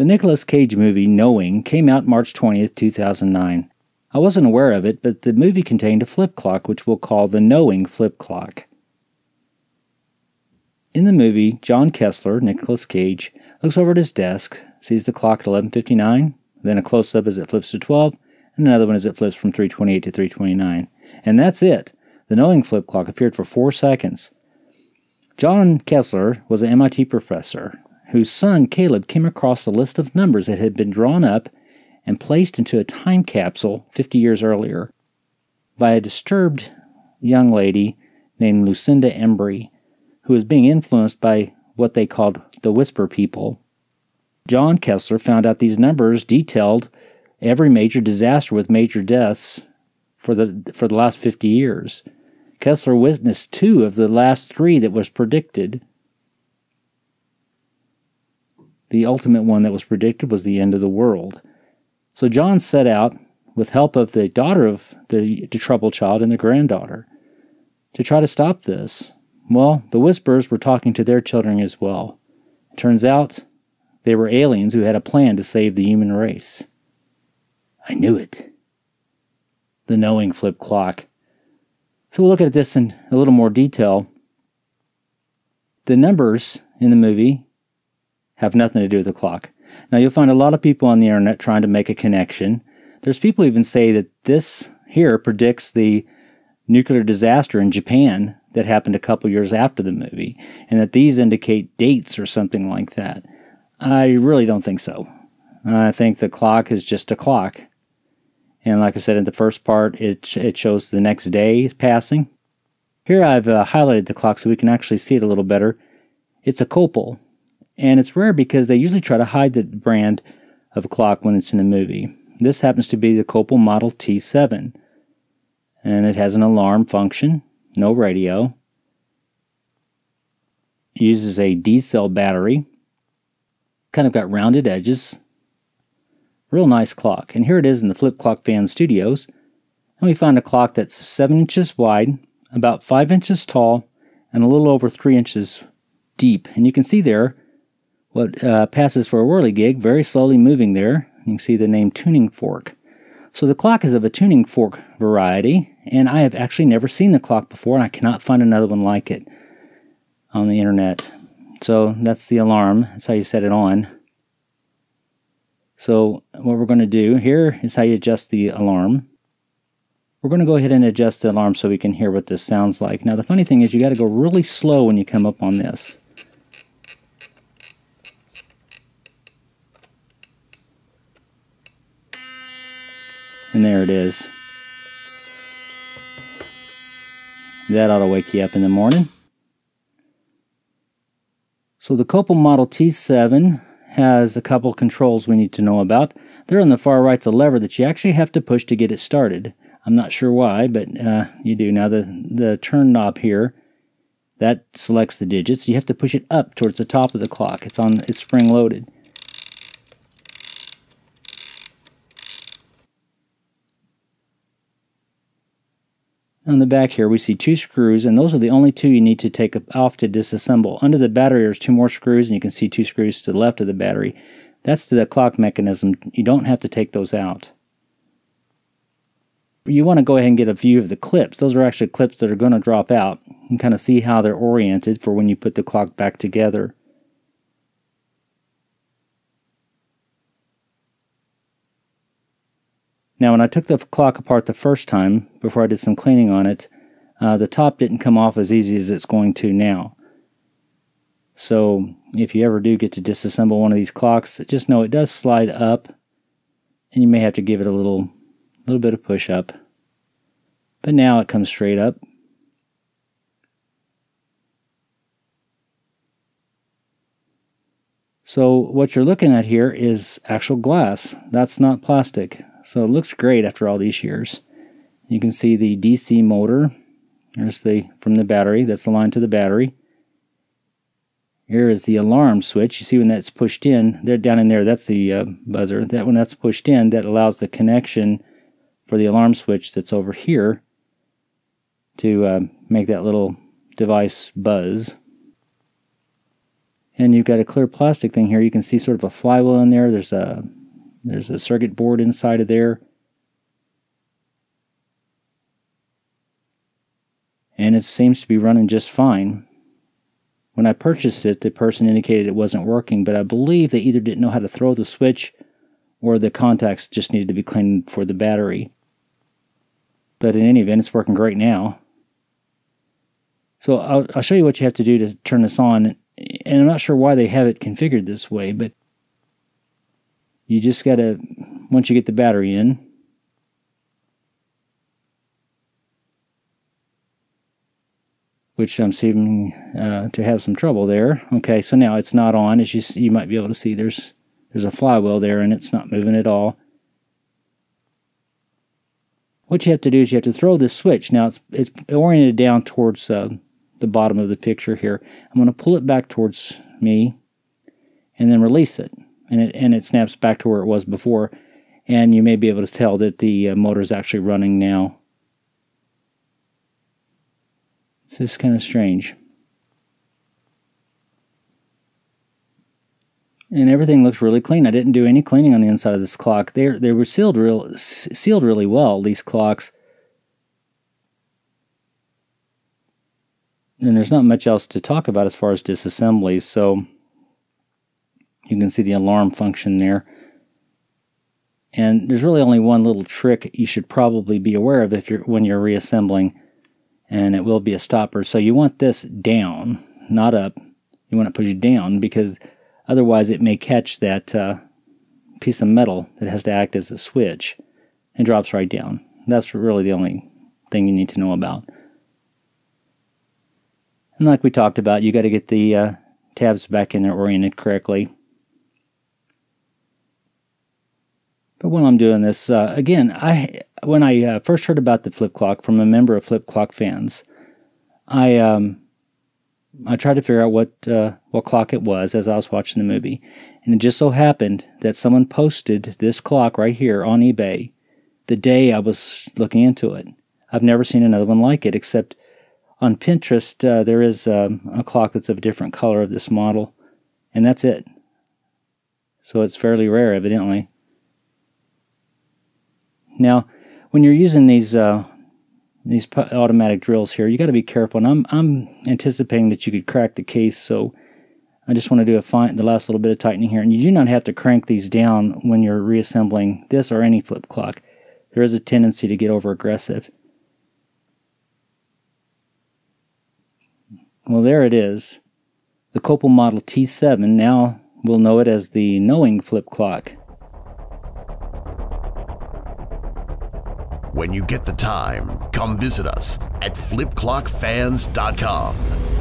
The Nicolas Cage movie Knowing came out March 20th, 2009. I wasn't aware of it, but the movie contained a flip clock, which we'll call the Knowing flip clock. In the movie, John Koestler, Nicolas Cage, looks over at his desk, sees the clock at 11:59, then a close up as it flips to 12, and another one as it flips from 328 to 329. And that's it. The knowing flip clock appeared for 4 seconds. John Koestler was an MIT professor whose son Caleb came across a list of numbers that had been drawn up and placed into a time capsule 50 years earlier by a disturbed young lady named Lucinda Embry who was being influenced by what they called the Whisper People. John Koestler found out these numbers detailed every major disaster with major deaths for the for the last 50 years. Koestler witnessed two of the last three that was predicted. The ultimate one that was predicted was the end of the world. So John set out, with help of the daughter of the, the troubled child and the granddaughter, to try to stop this. Well, the Whispers were talking to their children as well. It turns out they were aliens who had a plan to save the human race. I knew it. The knowing flip clock. So we'll look at this in a little more detail. The numbers in the movie have nothing to do with the clock. Now you'll find a lot of people on the internet trying to make a connection. There's people even say that this here predicts the nuclear disaster in Japan that happened a couple years after the movie, and that these indicate dates or something like that. I really don't think so. I think the clock is just a clock. And like I said in the first part, it, it shows the next day passing. Here I've uh, highlighted the clock so we can actually see it a little better. It's a Copal, and it's rare because they usually try to hide the brand of a clock when it's in a movie. This happens to be the Copal Model T7, and it has an alarm function no radio. Uses a D cell battery. Kind of got rounded edges. Real nice clock. And here it is in the Flip Clock Fan Studios. And we find a clock that's 7 inches wide, about 5 inches tall, and a little over 3 inches deep. And you can see there what uh, passes for a whirligig, very slowly moving there. You can see the name tuning fork. So the clock is of a tuning fork variety, and I have actually never seen the clock before, and I cannot find another one like it on the internet. So that's the alarm. That's how you set it on. So what we're going to do here is how you adjust the alarm. We're going to go ahead and adjust the alarm so we can hear what this sounds like. Now the funny thing is you got to go really slow when you come up on this. And there it is. That ought to wake you up in the morning. So the Copal Model T7 has a couple controls we need to know about. There on the far right. right's a lever that you actually have to push to get it started. I'm not sure why, but uh, you do. Now the, the turn knob here, that selects the digits. You have to push it up towards the top of the clock. It's on it's spring On the back here we see two screws and those are the only two you need to take off to disassemble. Under the battery there's two more screws and you can see two screws to the left of the battery. That's to the clock mechanism. You don't have to take those out. You want to go ahead and get a view of the clips. Those are actually clips that are going to drop out and kind of see how they're oriented for when you put the clock back together. Now when I took the clock apart the first time, before I did some cleaning on it, uh, the top didn't come off as easy as it's going to now. So if you ever do get to disassemble one of these clocks, just know it does slide up and you may have to give it a little, little bit of push up. But now it comes straight up. So what you're looking at here is actual glass. That's not plastic. So it looks great after all these years. You can see the DC motor. There's the from the battery. That's the line to the battery. Here is the alarm switch. You see when that's pushed in, there down in there, that's the uh, buzzer. That when that's pushed in, that allows the connection for the alarm switch that's over here to uh, make that little device buzz. And you've got a clear plastic thing here. You can see sort of a flywheel in there. There's a there's a circuit board inside of there. And it seems to be running just fine. When I purchased it, the person indicated it wasn't working, but I believe they either didn't know how to throw the switch or the contacts just needed to be cleaned for the battery. But in any event, it's working great now. So I'll, I'll show you what you have to do to turn this on. And I'm not sure why they have it configured this way, but you just got to, once you get the battery in, which I'm seeming uh, to have some trouble there. Okay, so now it's not on. As you see, you might be able to see, there's there's a flywheel there, and it's not moving at all. What you have to do is you have to throw this switch. Now it's it's oriented down towards uh, the bottom of the picture here. I'm going to pull it back towards me, and then release it, and it and it snaps back to where it was before. And you may be able to tell that the uh, motor is actually running now. It's just kind of strange. And everything looks really clean. I didn't do any cleaning on the inside of this clock. They they were sealed real sealed really well. These clocks. And there's not much else to talk about as far as disassemblies. So you can see the alarm function there. And there's really only one little trick you should probably be aware of if you're when you're reassembling and it will be a stopper. So you want this down, not up. You want to push it down because otherwise it may catch that uh, piece of metal that has to act as a switch and drops right down. That's really the only thing you need to know about. And like we talked about, you got to get the uh, tabs back in there oriented correctly. But while I'm doing this, uh, again, I when I uh, first heard about the flip clock from a member of Flip Clock fans, I um, I tried to figure out what uh, what clock it was as I was watching the movie, and it just so happened that someone posted this clock right here on eBay the day I was looking into it. I've never seen another one like it, except on Pinterest uh, there is um, a clock that's of a different color of this model, and that's it. So it's fairly rare, evidently. Now, when you're using these uh, these automatic drills here, you got to be careful. And I'm I'm anticipating that you could crack the case, so I just want to do a fine the last little bit of tightening here. And you do not have to crank these down when you're reassembling this or any flip clock. There is a tendency to get over aggressive. Well, there it is. The Copal Model T7. Now we'll know it as the Knowing flip clock. When you get the time, come visit us at flipclockfans.com.